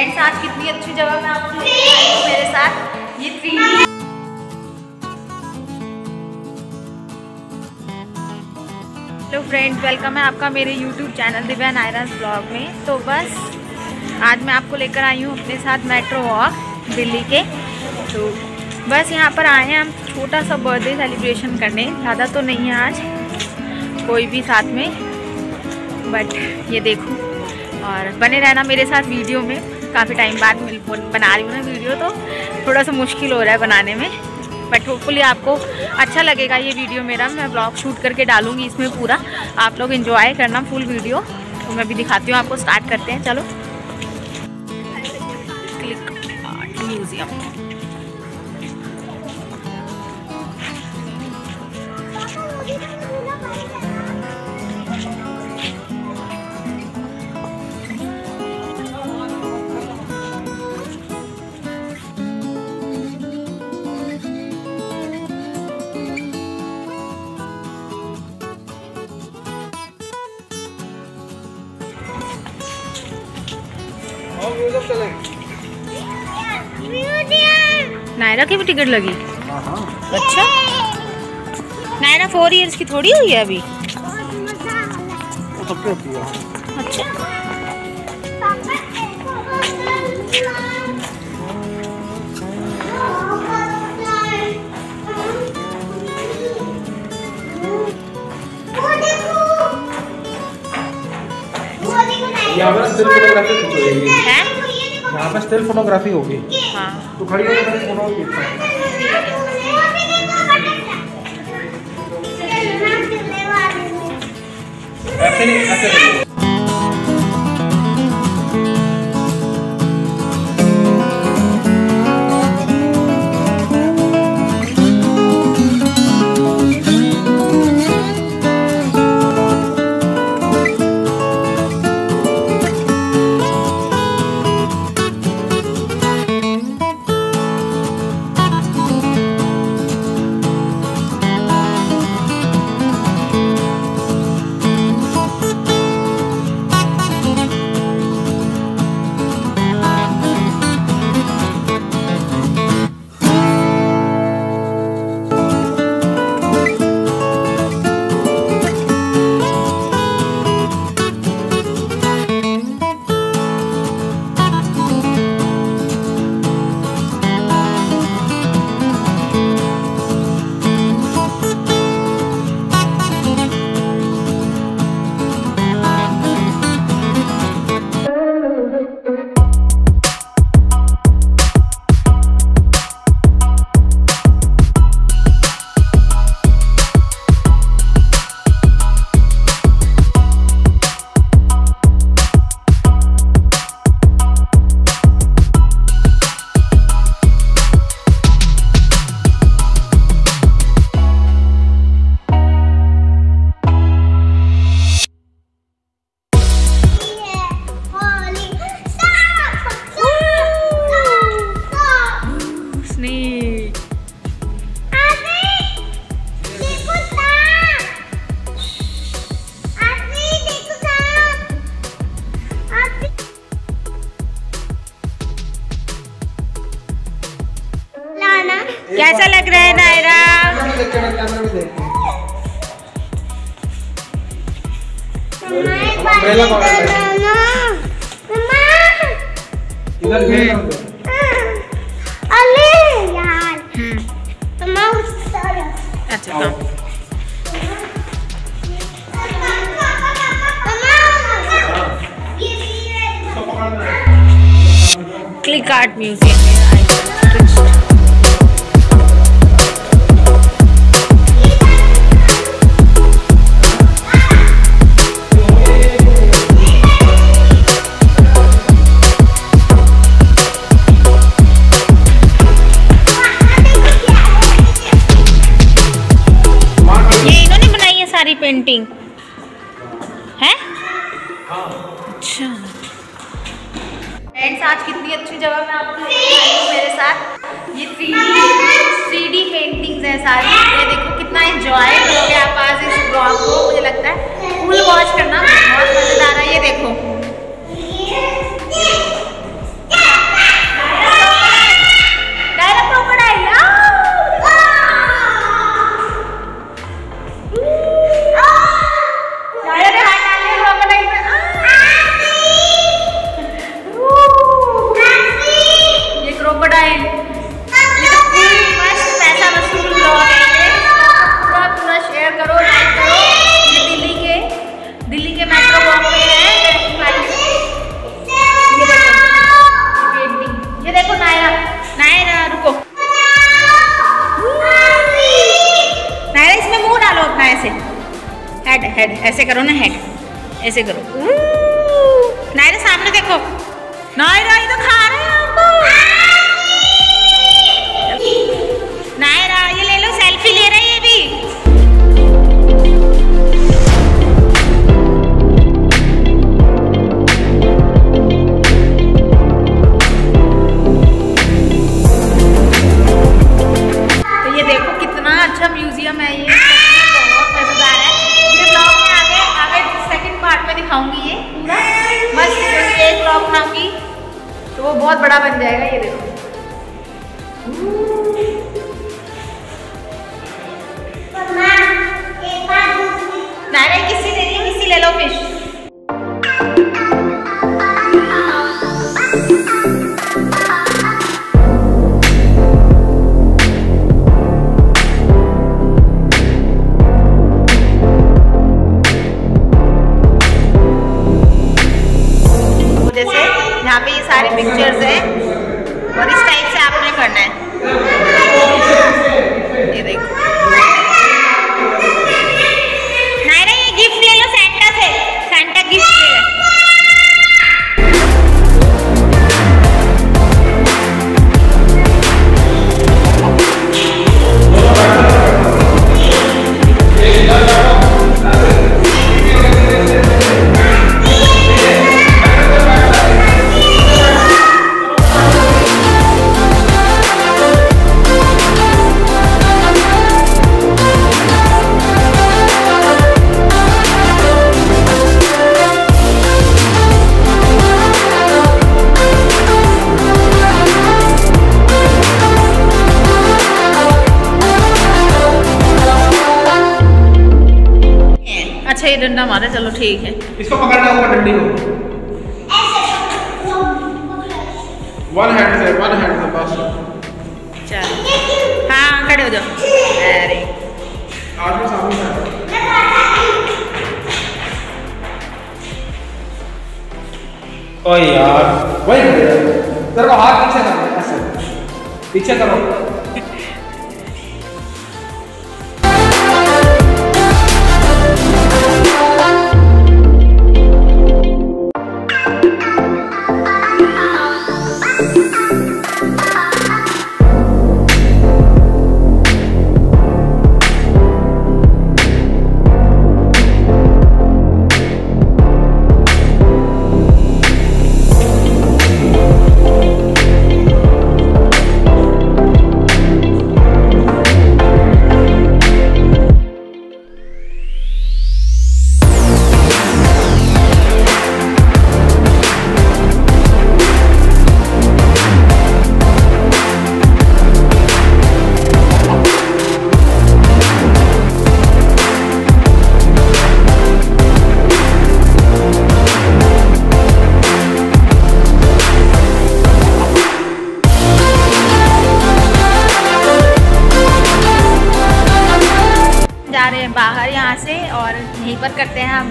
Friends आज कितनी अच्छी जगह मैं आपको लेकर आई हूँ मेरे साथ। ये थ्री हेलो फ्रेंड्स वेलकम है आपका मेरे YouTube channel Divya Nair's blog में। तो बस आज मैं आपको लेकर आई हूँ अपने साथ मेट्रो वॉक दिल्ली के। तो बस यहाँ पर आए हैं हम छोटा सा बर्थडे सेलिब्रेशन करने। ज़्यादा तो नहीं है आज कोई भी साथ में। बट ये देखो और बने रहना मेरे साथ वीडियो में। काफ़ी टाइम बाद मिल बना रही हूँ ना वीडियो तो थोड़ा सा मुश्किल हो रहा है बनाने में। बट होपफुली आपको अच्छा लगेगा ये वीडियो मेरा। मैं ब्लॉग शूट करके डालूँगी इसमें पूरा। आप लोग इन्जॉय करना फुल वीडियो तो मैं भी दिखाती हूँ आपको स्टार्ट करते हैं। चलो। क्लिक म्यूज़ियम नायरा की भी टिकट लगी? अच्छा। नायरा फोर इयर्स की थोड़ी हुई है अभी? अच्छा। यहाँ पे स्टिल फोटोग्राफी होगी। हाँ। तो खड़ी होकर फ़ोटो खींचता है ऐसे नहीं ऐसे कैसा लग रहा है नायरा। अच्छा। क्लिक आर्ट म्यूज़ियम ब्लॉग को मुझे लगता है। फुल वॉच करना बहुत मज़ेदार है ये देखो। ऐसे करो ना हेड ऐसे करो। नायरा सामने देखो। नायरा इधर खा। पे ये डंडा मारे चलो ठीक है। इसको पकड़ना होगा डंडी को। वन हैंड से वन हैंड से बस। चलो। हाँ खड़े हो जाओ। अरे आदमी सामने है ओ यार। वही तेरे को हाथ पीछे करो ऐसे। पीछे करो।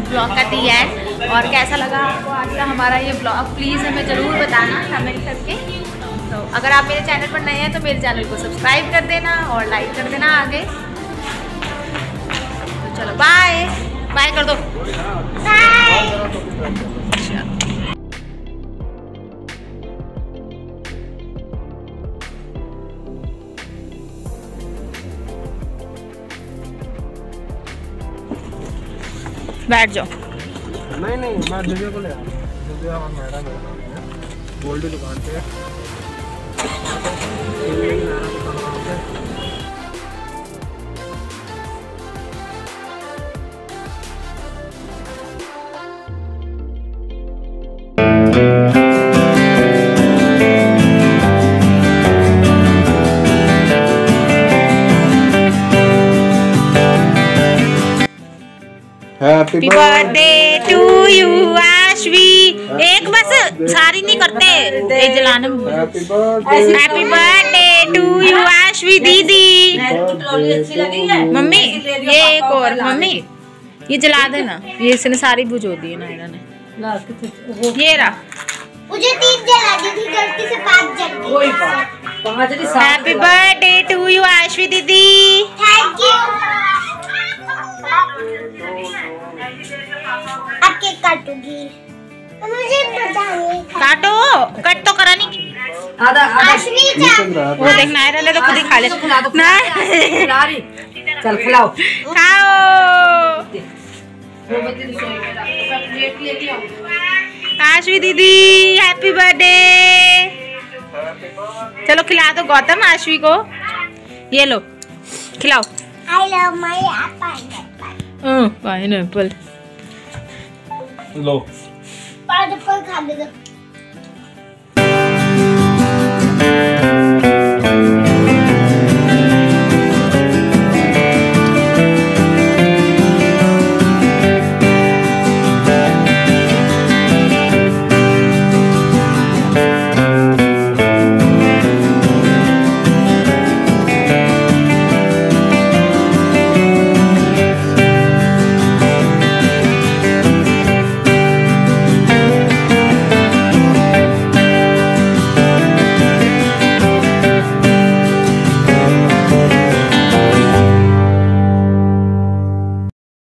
ब्लॉग का दी है। और कैसा लगा आपको आज का हमारा ये ब्लॉग प्लीज़ हमें ज़रूर बताना कमेंट करके। तो अगर आप मेरे चैनल पर नए हैं तो मेरे चैनल को सब्सक्राइब कर देना और लाइक कर देना आगे। तो चलो बाय बाय कर दो। चलो। बैठ जाओ। नहीं नहीं, मैं दिव्या को ले आया दिव्य और मैडम गोल्ड दुकान पे। Happy birthday to you Ashvi एक बस सारी नहीं करते। एक जलाने happy birthday happy birthday to you Ashvi दीदी। मम्मी ये एक और मम्मी ये जला देना। ये इसने सारी बुझो दी ना इन्होंने। ये रहा। मुझे तीन जला दी थी गलती से पाँच जल। गई happy birthday to you Ashvi दीदी थैंक यू काटूँगी। मुझे पता नहीं काटो कट तो करा नहीं। आधा आधा। वो देख नायरा ने तो खुद ही खा ले। ना चल खिलाओ। खाओ। आशवी दीदी हैप्पी बर्थडे चलो खिला दो गौतम आशवी को। ये लो खिलाओ। I love my apple pineapple low. Pineapple खा ले